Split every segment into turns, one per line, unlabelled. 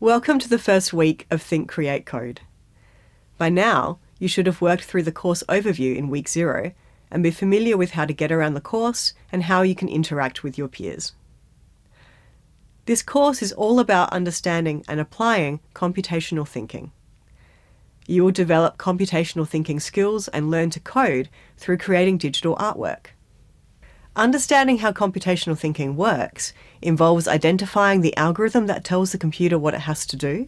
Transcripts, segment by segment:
Welcome to the first week of Think Create Code. By now, you should have worked through the course overview in week zero and be familiar with how to get around the course and how you can interact with your peers. This course is all about understanding and applying computational thinking. You will develop computational thinking skills and learn to code through creating digital artwork. Understanding how computational thinking works involves identifying the algorithm that tells the computer what it has to do,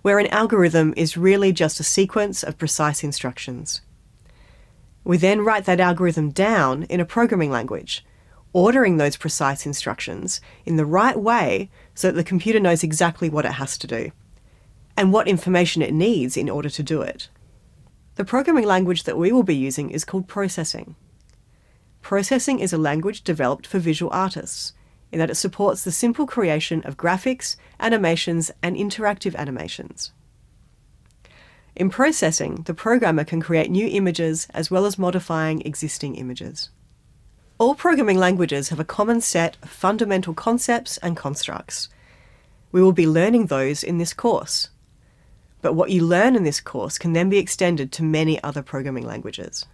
where an algorithm is really just a sequence of precise instructions. We then write that algorithm down in a programming language, ordering those precise instructions in the right way so that the computer knows exactly what it has to do and what information it needs in order to do it. The programming language that we will be using is called processing. Processing is a language developed for visual artists in that it supports the simple creation of graphics, animations, and interactive animations. In processing, the programmer can create new images as well as modifying existing images. All programming languages have a common set of fundamental concepts and constructs. We will be learning those in this course. But what you learn in this course can then be extended to many other programming languages.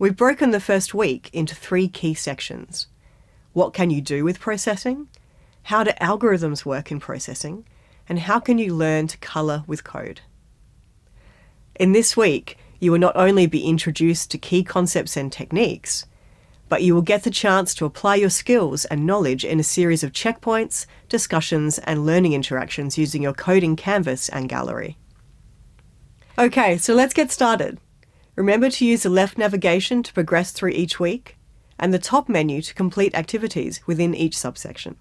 We've broken the first week into three key sections. What can you do with processing? How do algorithms work in processing? And how can you learn to colour with code? In this week, you will not only be introduced to key concepts and techniques, but you will get the chance to apply your skills and knowledge in a series of checkpoints, discussions, and learning interactions using your coding canvas and gallery. Okay, so let's get started. Remember to use the left navigation to progress through each week, and the top menu to complete activities within each subsection.